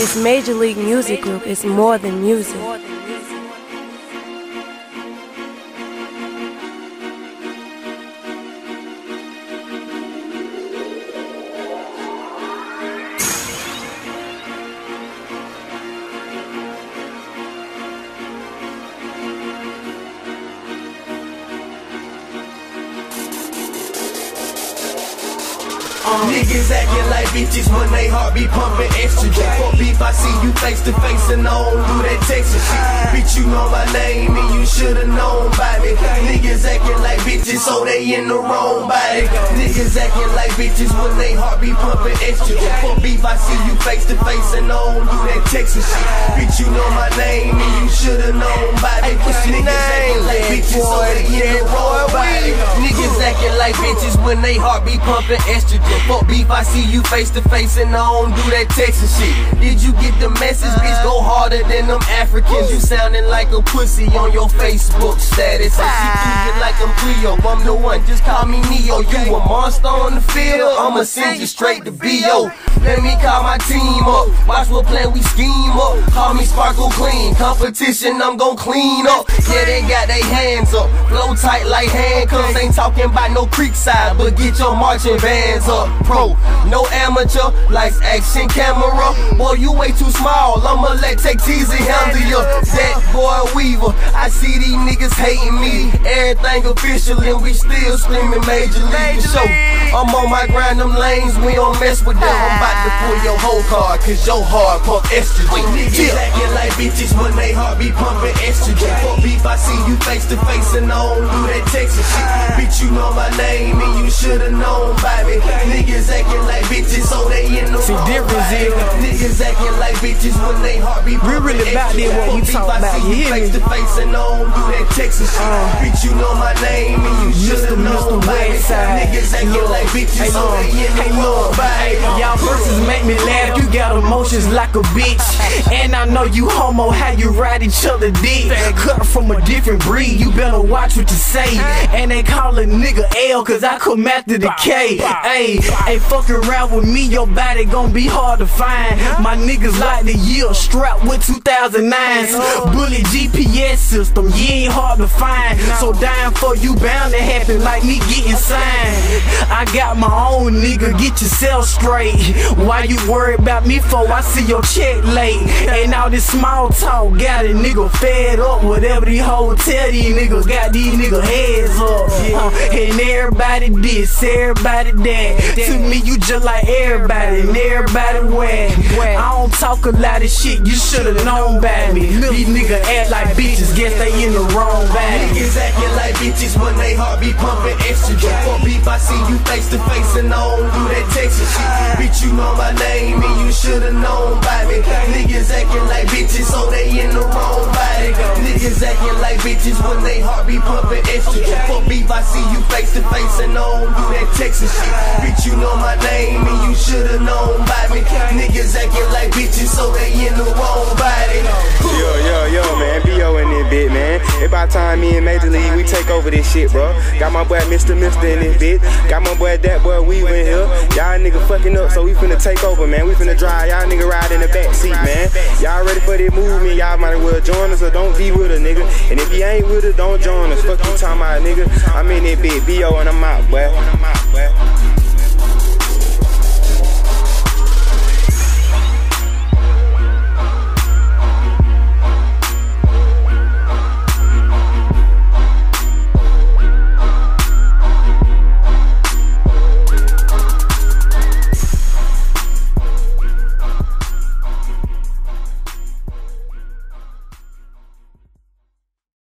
It's Major League Music Group. It's more than music. Uh-huh. Niggas acting like bitches when they heart be pumping estrogen. For beef, I see you face to face and I don't do that Texas shit. Bitch, you know my name and you should've known by me. Niggas acting like bitches, so they in the wrong body. Niggas acting like bitches when they heart be pumping estrogen. For beef, I see you face to face and I don't do that Texas shit. Bitch, you know my name and you should've Acting like bitches when they heart be pumping estrogen. Fuck beef, I see you face to face and I don't do that Texas shit. Did you get the message, bitch? Go harder than them Africans. You sounding like a pussy on your Facebook status. I see you like I'm Cleo. I'm the one, just call me Neo. You a monster on the field, I'ma send you straight to BO. Let me call my team up. Watch what plan we scheme up. Call me Sparkle Clean. Competition, I'm gon' clean up. Yeah, they got their hands up. Blow tight like handcuffs. Ain't talking about no creek side, but get your marching bands up. Pro, no amateur, likes action camera. Boy, you way too small. I'ma let Take Teasy handle you. Dat Boy Weaver. I see these niggas hating me. Everything official, and we still screaming Major League Show. I'm on my grind, them lanes, we don't mess with them. About to pull your whole card, cause your heart pump estrogen. Niggas acting like bitches when they heart be pumping estrogen. For beef, I see you face to face and I don't do that Texas shit. Bitch, you know my name and you should've known by me. Niggas acting like bitches, so they in the See, difference is- Niggas acting like bitches when they heart be We really about that what you talk I about, see you hear face to face and I don't do that Texas shit. Bitch, you know my name and you should've Mr. known by me. Niggas acting like bitches, so they in the hey, wrong look. Y'all verses make me laugh. You got emotions like a bitch. And I know you homo, how you ride each other dick. Cut from a different breed, you better watch what you say. And they call a nigga L, cause I come after the K. Hey, hey, fuck around with me, your body gon' be hard to find. My niggas like the year strapped with 2009s. Bullet GPS system, you ain't hard to find. So dying for you bound to happen like me getting signed. I got my own nigga, get yourself straight. Why you worry about me for? I see your check late. And all this small talk got a nigga fed up. Whatever these hoes tell these niggas, got these niggas heads up. Uh, and everybody this, everybody that. To me, you just like everybody, and everybody whack. I don't talk a lot of shit, you should've known about me. These niggas act like bitches, guess they in the wrong body. Niggas acting like bitches when they heart be pumping estrogen. For beef, I see you face to face and I don't do that Texas shit. Bitch, you know my name and you should've known by me. Niggas acting like bitches, so they in the wrong body. Niggas acting like bitches when they heart be pumping estrogen. For beef, I see you face to face and I do that Texas shit. Bitch, you know my name and you should've known by me. Niggas acting like bitches, so they in the wrong about time me and Major League, we take over this shit, bro. Got my boy Mr. Mister in this bitch. Got my boy that boy we in here. Y'all nigga fucking up, so we finna take over, man. We finna drive. Y'all nigga ride in the back seat, man. Y'all ready for this movement? Y'all might as well join us or don't be with a nigga. And if you ain't with us, don't join us. Fuck you talking about, nigga. I'm in this bit. B.O. and I'm out, boy.